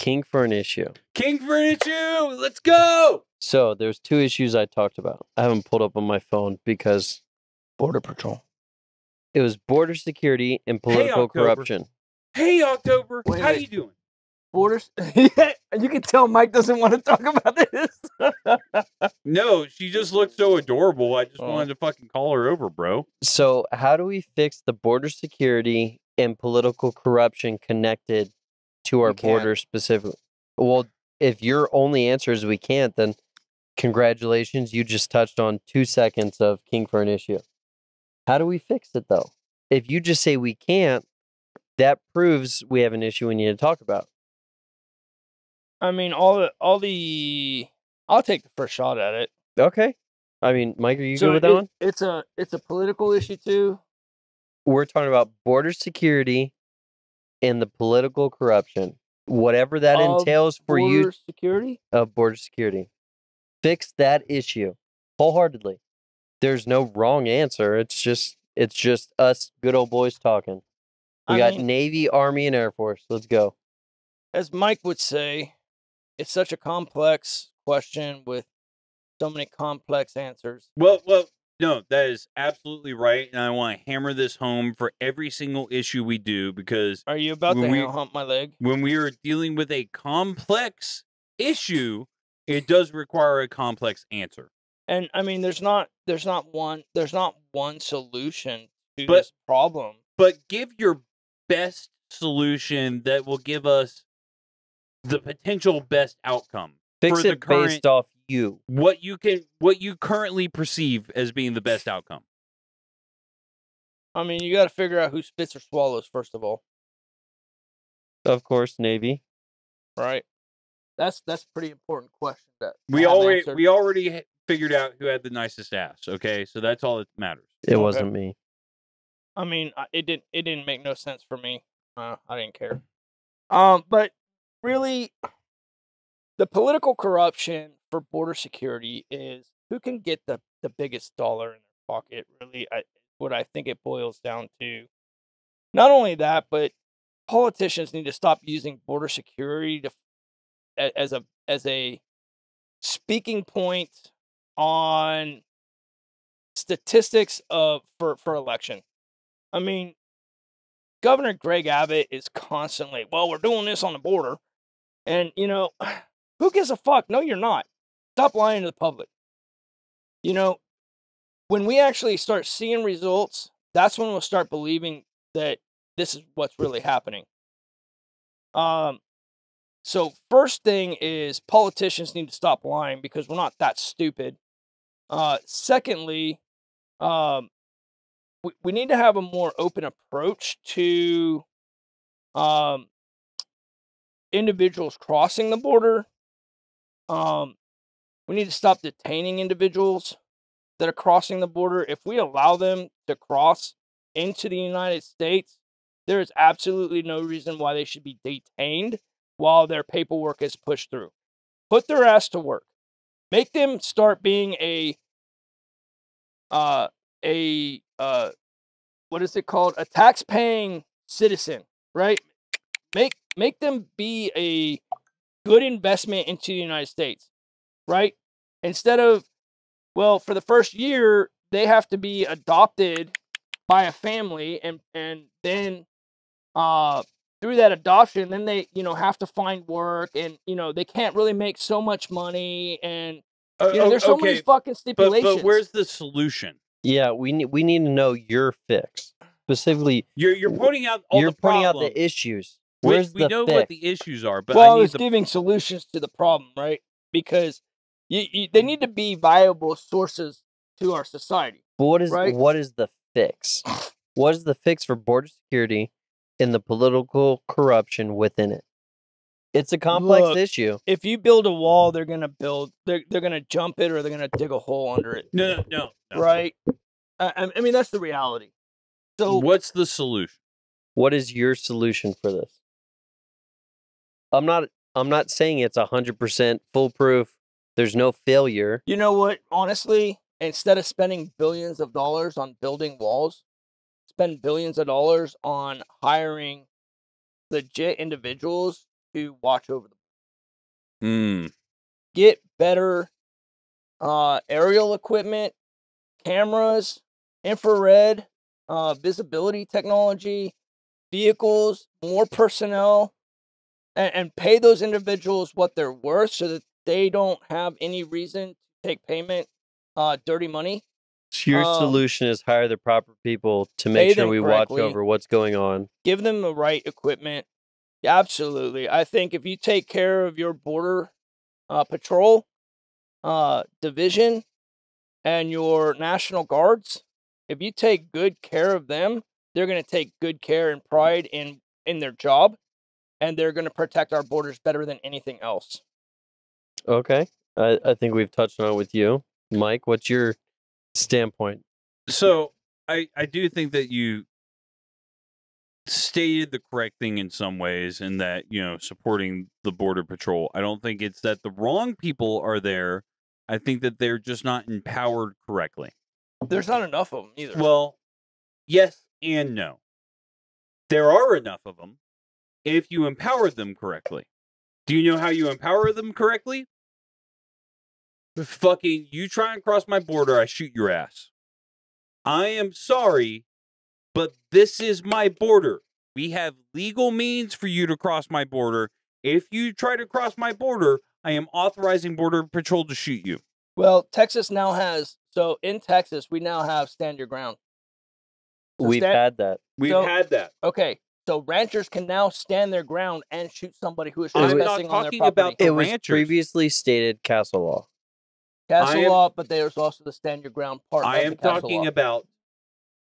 King for an issue. King for an issue. Let's go. So there's two issues I talked about. I haven't pulled up on my phone because Border Patrol. it was border security and political October. corruption. Hey, October. Wait, How wait. you doing? Borders. you can tell Mike doesn't want to talk about this. No, she just looked so adorable. I just Oh. wanted to fucking call her over, bro. So how do we fix the border security and political corruption connected to our border specifically? Well, if your only answer is we can't, then congratulations, you just touched on two seconds of King for an issue. How do we fix it though? If you just say we can't, that proves we have an issue we need to talk about. I mean, all the all the. I'll take the first shot at it. Okay. I mean, Mike, are you So good with that it- one? It's a it's a political issue too. We're talking about border security and the political corruption. Whatever that Of entails for you security. of border security. Fix that issue wholeheartedly. There's no wrong answer. It's just it's just us good old boys talking. We I got mean- Navy, Army, and Air Force. Let's go. as Mike would say, it's such a complex question with so many complex answers. Well, well, no, that is absolutely right, and I want to hammer this home for every single issue we do because Are you about to we- hump my leg? when we are dealing with a complex issue, it does require a complex answer. And I mean, there's not there's not one there's not one solution to But- this problem. But give your best solution that will give us the potential best outcome. Fix For the it current- based off you. What you can, what you currently perceive as being the best outcome. I mean, you got to figure out who spits or swallows first of all, Of course, Navy. right? That's that's a pretty important question. That We I have already, answered. we already figured out who had the nicest ass. Okay, so that's all that matters. It Okay. wasn't me. I mean, it didn't it didn't make no sense for me. Uh, I didn't care. Um, but really, the political corruption for border security is who can get the the biggest dollar in their pocket. Really, I, what I think it boils down to. Not only that, but politicians need to stop using border security to as a as a speaking point on statistics of for for election. I mean, Governor Greg Abbott is constantly, well, we're doing this on the border. And, you know, who gives a fuck? No, you're not. Stop lying to the public. You know, when we actually start seeing results, that's when we'll start believing that this is what's really happening. Um, so first thing is politicians need to stop lying because we're not that stupid. Uh, secondly, um, we, we need to have a more open approach to um, individuals crossing the border. Um, we need to stop detaining individuals that are crossing the border. If we allow them to cross into the United States, there is absolutely no reason why they should be detained while their paperwork is pushed through. Put their ass to work. Make them start being a uh a uh what is it called a tax paying citizen right make make them be a good investment into the united states right instead of well for the first year they have to be adopted by a family and and then uh through that adoption then they you know have to find work and you know they can't really make so much money and Uh, you know, o- there's so many fucking stipulations but where's the solution? Yeah, we need we need to know your fix. Specifically, You're you're pointing out all you're the pointing out the issues. We- Where's we, the know fix? what the issues are, but well, I need it's the giving solutions to the problem, right? Because you, you, they need to be viable sources to our society. But what is right? what is the fix? What is the fix for border security and the political corruption within it? It's a complex Look, issue. If you build a wall, they're gonna build. They're they're gonna jump it, or they're gonna dig a hole under it, no, no, no, no. right? I, I- I mean, that's the reality. So What's the solution? What is your solution for this? I'm not I'm not saying it's hundred percent foolproof. There's no failure. you know what? Honestly, instead of spending billions of dollars on building walls, spend billions of dollars on hiring legit individuals to watch over the Mm. get better uh, aerial equipment, cameras, infrared, uh, visibility technology, vehicles, more personnel, and, and pay those individuals what they're worth so that they don't have any reason to take payment, uh, dirty money. So your Um, solution is hire the proper people to make sure we watch over what's going on. Give them the right equipment. Absolutely. I think if you take care of your border uh, patrol uh, division and your national guards, if you take good care of them, they're going to take good care and pride in in their job, and they're going to protect our borders better than anything else. Okay. I, I think we've touched on it with you. Mike, what's your standpoint? So I I do think that you stated the correct thing in some ways in that you know supporting the border patrol. I don't think it's that the wrong people are there. I think that they're just not empowered correctly. There's not enough of them either. Well, yes and no. There are enough of them if you empower them correctly. Do you know how you empower them correctly? Fucking, you try and cross my border, I shoot your ass. I am sorry, but this is my border. We have legal means for you to cross my border. If you try to cross my border, I am authorizing Border Patrol to shoot you. well, Texas now has so in Texas we now have stand your ground. So We've stand- had that. We've So- had that. Okay, so ranchers can now stand their ground and shoot somebody who is I'm not trespassing on their talking property. about the It was ranchers. previously stated castle law. Castle am- law, but there's also the stand your ground part. I am talking law. about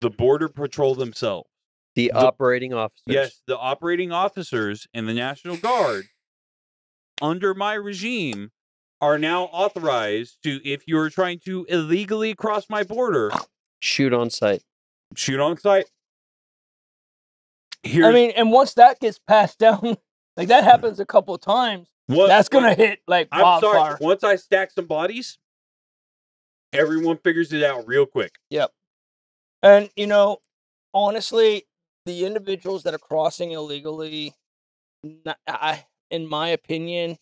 the Border Patrol themselves. The, The- operating officers. Yes, the operating officers and the National Guard under my regime are now authorized to, if you're trying to illegally cross my border, Shoot on sight. shoot on sight. Here's I mean, and once that gets passed down, like that happens a couple of times, what, that's gonna what- hit like I'm wildfire. sorry. Once I stack some bodies, everyone figures it out real quick. Yep. And you know, honestly, the individuals that are crossing illegally, I, in my opinion,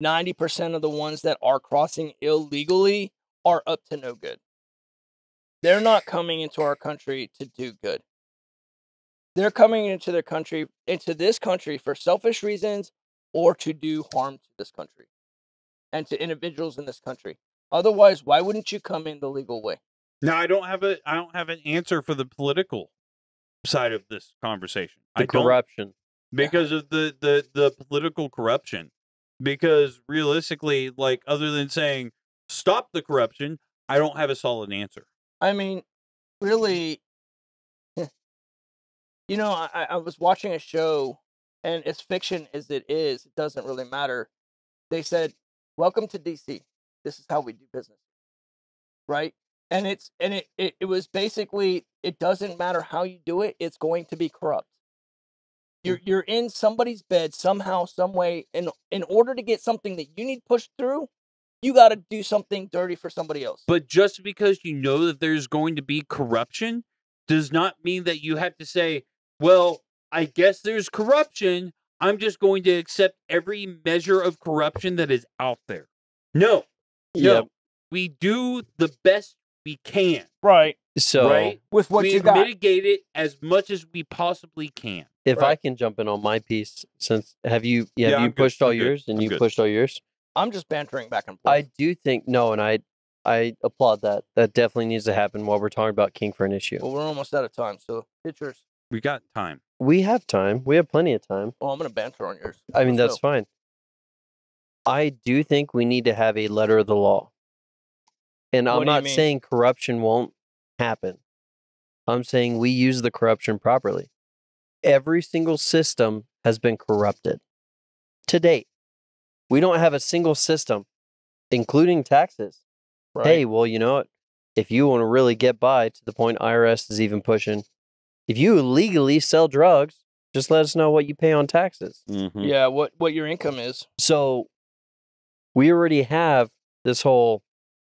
ninety percent of the ones that are crossing illegally are up to no good. They're not coming into our country to do good. They're coming into their country, into this country for selfish reasons or to do harm to this country and to individuals in this country. Otherwise, why wouldn't you come in the legal way? Now I don't have a I don't have an answer for the political side of this conversation. The I corruption. because of the the the political corruption because realistically like other than saying stop the corruption i don't have a solid answer I mean, really, you know, I, I- was watching a show, and as fiction as it is, it doesn't really matter. They said, "Welcome to DC. This is how we do business." Right? And it's and it, it it was basically it doesn't matter how you do it, it's going to be corrupt. You're mm-hmm. you're in somebody's bed somehow, some way, in in order to get something that you need pushed through, you got to do something dirty for somebody else. but just because you know that there's going to be corruption does not mean that you have to say well i guess there's corruption i'm just going to accept every measure of corruption that is out there no no Yep. we do the best we can right. So right With what we you got. mitigate it as much as we possibly can if I can jump in on my piece, since have you have Yeah, you I'm good. pushed all I'm good. yours and I'm you good. pushed all yours? I'm just bantering back and forth. I do think no, and I I applaud that. That definitely needs to happen while we're talking about King for an issue. well, we're almost out of time, so hit yours. We got time We have time. We have plenty of time. Well, I'm gonna banter on yours. I mean, that's go. fine. I do think we need to have a letter of the law. And What I'm do you not mean? saying corruption won't happen. I'm saying we use the corruption properly. Every single system has been corrupted to date. We don't have a single system, including taxes. Right. Hey, well, you know what? If you want to really get by to the point IRS is even pushing, if you illegally sell drugs, just let us know what you pay on taxes. Mm-hmm. yeah, what what your income is? So we already have this whole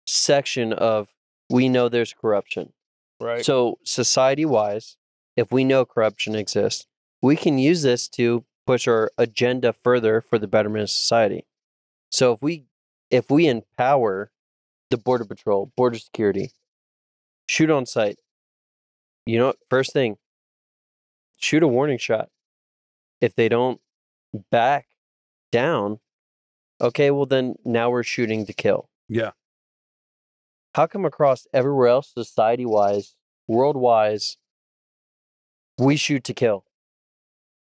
section of we know there's corruption. Right. So society wise, if we know corruption exists, we can use this to push our agenda further for the betterment of society. So if we if we empower the border patrol, border security, shoot on sight. You know, first thing, shoot a warning shot. If they don't back down, okay, well then now we're shooting to kill. Yeah. How come across everywhere else, society wise, world wise, we shoot to kill?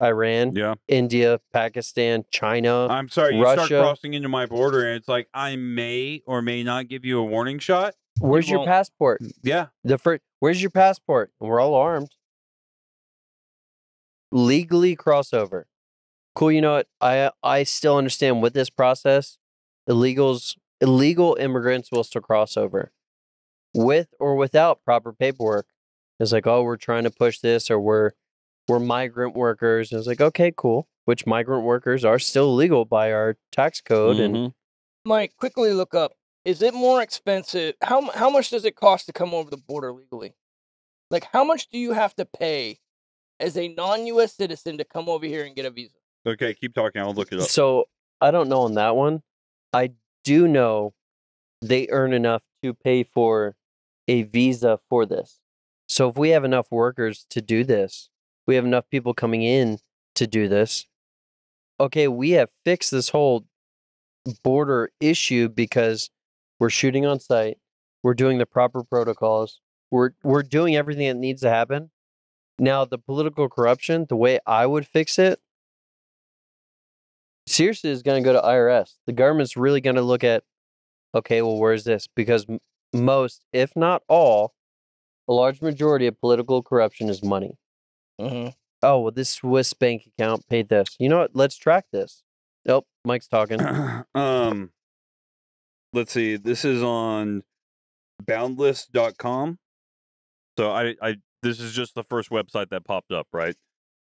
Iran, Yeah. India, Pakistan, China. I'm sorry, you start Russia- crossing into my border and it's like I may or may not give you a warning shot. Where's your won't. passport? Yeah. The first, where's your passport? We're all armed. Legally crossover. Cool. You know what? I I still understand with this process, illegals, illegal immigrants will still cross over, with or without proper paperwork. It's like, oh, we're trying to push this, or we're we're migrant workers. And it's like, okay, cool. Which migrant workers are still legal by our tax code, and Mhm. Mike, quickly look up. Is it more expensive? How how much does it cost to come over the border legally? Like, how much do you have to pay as a non-U.S. citizen to come over here and get a visa? Okay, keep talking. I'll look it up. So I don't know on that one. I do know they earn enough to pay for a visa for this. So if we have enough workers to do this, we have enough people coming in to do this. Okay, we have fixed this whole border issue because we're shooting on sight. We're doing the proper protocols. We're we're doing everything that needs to happen. Now the political corruption, the way I would fix it seriously is going to go to IRS. The government's really going to look at, okay, well, where's this? Because m- most, if not all, a large majority of political corruption is money. Mm-hmm. Oh, well, this Swiss bank account paid this. You know what? Let's track this. Nope, Mike's talking. um let's see. This is on boundless.com. So I I this is just the first website that popped up, right?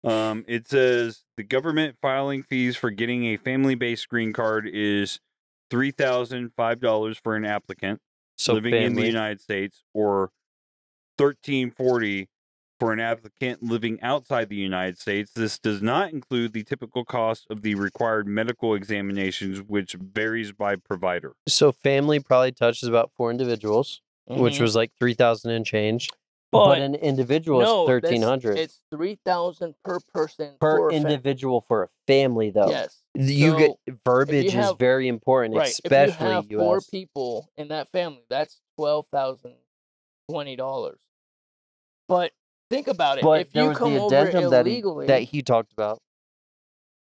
Um it says the government filing fees for getting a family-based green card is $3,005 for an applicant So living in the. United States or 1340 for an applicant living outside the United States. This does not include the typical cost of the required medical examinations which varies by provider. So family probably touches about four individuals, which was like three thousand and change. But, Mm-hmm. But an individual no, is that's- thirteen hundred It's three thousand per person per for a fam- individual for a family, though. Yes, You get verbiage is have- very important, right. especially if you have four US. people in that family, that's twelve thousand twenty dollars. But think about it. But if there you was come the over addendum that he, illegally, that he talked about.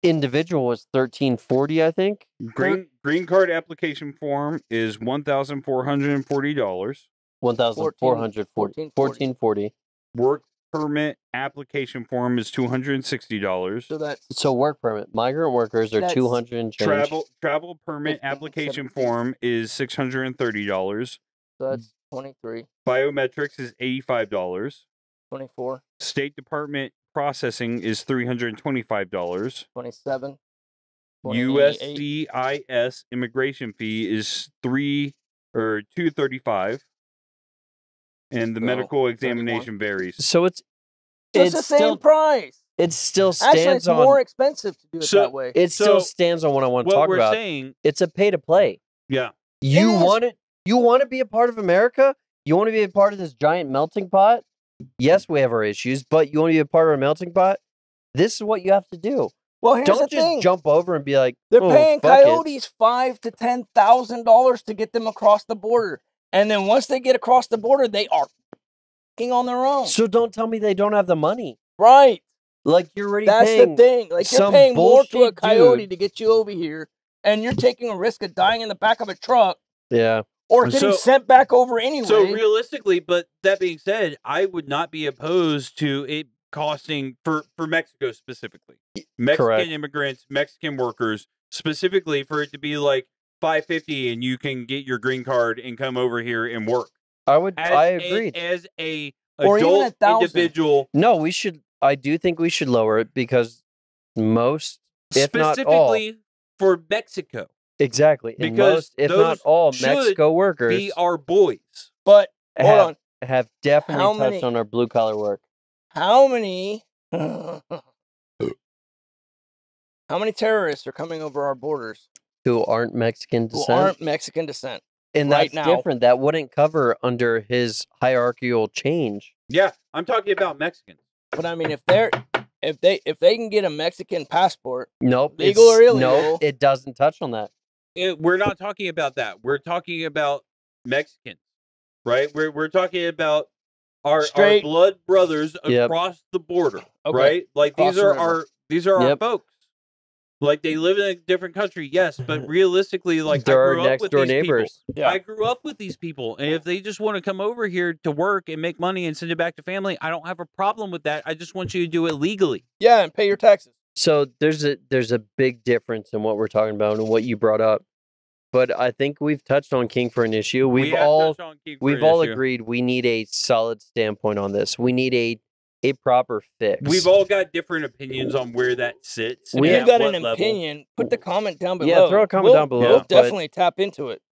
Individual was thirteen forty, I think. Green green card application form is $1,440. One thousand four hundred forty. 1440. Fourteen forty. Work permit application form is $260. so that's So work permit. Migrant workers are That's two hundred and change. Travel travel permit 15, application 17. form is $630. so that's 23, Biometrics is $85. 24, State Department processing is $325. 27, 28. USCIS immigration fee is 3 or 235 and the So, medical 31. examination varies. So it's So it's it's the same still price. it still Actually, stands it's on more expensive to do it So- that way. it still stands on what I want to What talk we're about. saying, It's a pay to play. yeah. You is. want it you want to be a part of America? You want to be a part of this giant melting pot? Yes, we have our issues, but you want to be a part of our melting pot? This is what you have to do. well, here's Don't the just thing. jump over and be like, They're "Oh, paying fuck it." coyotes five to ten thousand dollars to get them across the border, and then once they get across the border, they are on their own. So don't tell me they don't have the money. right. Like you're already That's paying. the thing. Like you're paying more to a coyote dude. to get you over here, and you're taking a risk of dying in the back of a truck Yeah. Or getting So- sent back over anyway. So realistically, but that being said, I would not be opposed to it costing for for Mexico specifically. Mexican correct. immigrants, Mexican workers, specifically for it to be like 550 and you can get your green card and come over here and work. I would As I a- agreed. as a Or even adult a thousand. individual no, we should I do think we should lower it because most if not all specifically for Mexico exactly. And because most if not those all should Mexico workers be our boys. but hold have, on, have definitely How touched many- on our blue collar work. how many? How many terrorists are coming over our borders who aren't Mexican who descent. aren't Mexican descent? and right that's now. different. That wouldn't cover under his hierarchical change. Yeah, I'm talking about Mexicans. But I mean, if they're if they if they can get a Mexican passport, Nope. Legal or illegal? Nope. It doesn't touch on that. It- we're not talking about that. We're talking about Mexicans, right? We're we're talking about our, our blood brothers Yep. across the border, Okay. right? Like Across these are river. our these are our folks. Like they live in a different country, yes, but realistically, like They're I our grew up next with door these people. neighbors. Yeah. I grew up with these people, and if they just want to come over here to work and make money and send it back to family, I don't have a problem with that. I just want you to do it legally. yeah, and pay your taxes. So there's a there's a big difference in what we're talking about and what you brought up. But I think we've touched on King for an issue. We We've have all touched on King for we've all issue. agreed we need a solid standpoint on this. We need a a proper fix. We've all got different opinions on where that sits. We and If at you've got an level. opinion, put the comment down below. Yeah, throw a comment We'll- down below, We'll but- definitely tap into it.